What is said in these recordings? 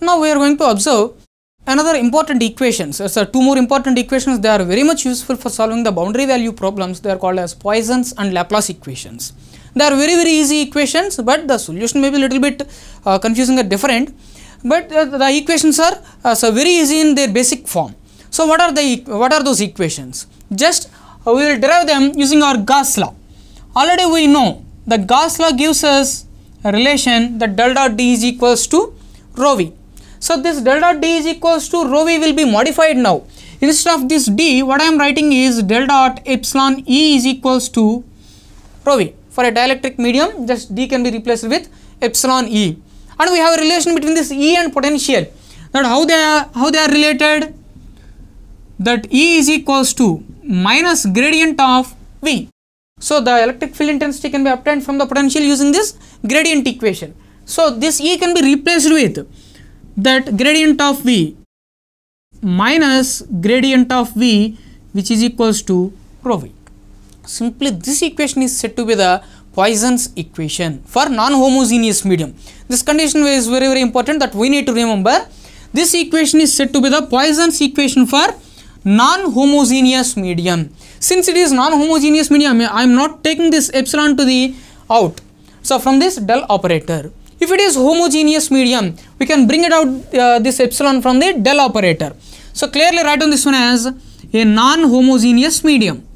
Now we are going to observe another important equations. So two more important equations. They are very much useful for solving the boundary value problems. They are called as Poisson's and Laplace equations. They are very very easy equations, but the solution may be a little bit uh, confusing or different. But uh, the equations are uh, so very easy in their basic form. So what are the what are those equations? Just uh, we will derive them using our Gauss law. Already we know the Gauss law gives us a relation that del dot d is equals to rho v. So this del dot d is equals to rho v will be modified now. Instead of this d, what I am writing is del dot epsilon e is equals to rho v. For a dielectric medium, just d can be replaced with epsilon e. And we have a relation between this e and potential. That how they are how they are related? That e is equals to minus gradient of v. So the electric field intensity can be obtained from the potential using this gradient equation. So this E can be replaced with that gradient of V minus gradient of V which is equals to rho V. Simply this equation is said to be the Poisson's equation for non-homogeneous medium. This condition is very very important that we need to remember. This equation is said to be the Poisson's equation for non-homogeneous medium. Since it is non-homogeneous medium, I am not taking this epsilon to the out. So from this del operator. If it is homogeneous medium, we can bring it out uh, this epsilon from the del operator. So clearly write on this one as a non-homogeneous medium.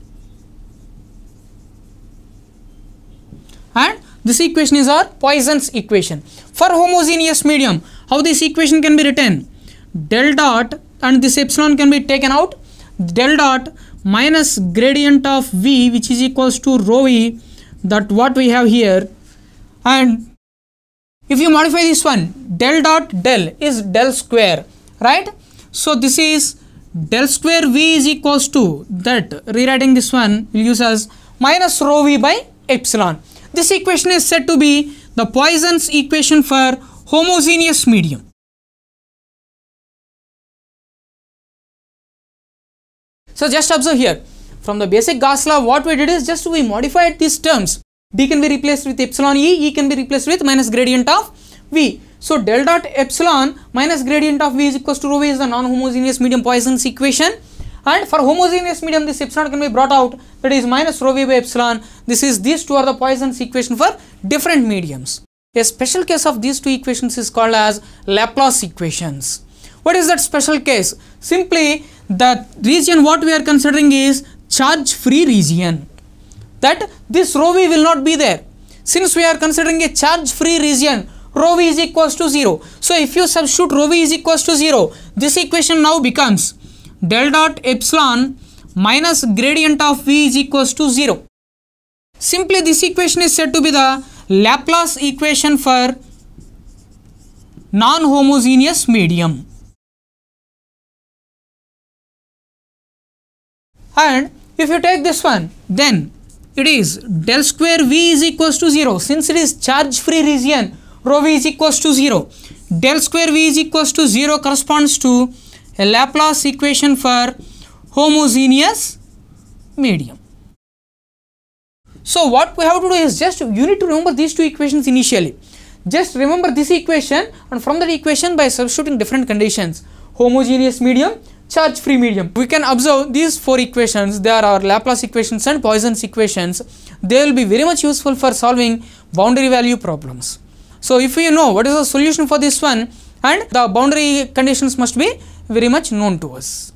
And this equation is our Poisson's equation. For homogeneous medium, how this equation can be written? Del dot and this epsilon can be taken out. Del dot minus gradient of V which is equals to rho V that what we have here. And if you modify this one del dot del is del square right? So this is del square v is equals to that. Rewriting this one will use as minus rho v by epsilon. This equation is said to be the Poisson's equation for homogeneous medium so just observe here from the basic Gauss law what we did is just we modified these terms d can be replaced with epsilon e, e can be replaced with minus gradient of v. So del dot epsilon minus gradient of v is equals to rho v is the non-homogeneous medium Poisson's equation and for homogeneous medium this epsilon can be brought out that is minus rho v by epsilon. This is these two are the Poisson's equation for different mediums. A special case of these two equations is called as Laplace equations. What is that special case? Simply the region what we are considering is charge free region that this rho v will not be there. Since we are considering a charge free region, rho v is equals to 0. So if you substitute rho v is equals to 0, this equation now becomes del dot epsilon minus gradient of v is equals to 0. Simply this equation is said to be the Laplace equation for non-homogeneous medium. And if you take this one, then it is del square v is equals to 0 since it is charge free region rho v is equals to 0 del square v is equals to 0 corresponds to a Laplace equation for homogeneous medium. So what we have to do is just you need to remember these two equations initially. Just remember this equation and from that equation by substituting different conditions homogeneous medium charge free medium. We can observe these four equations. They are our Laplace equations and Poisson's equations. They will be very much useful for solving boundary value problems. So if you know what is the solution for this one and the boundary conditions must be very much known to us.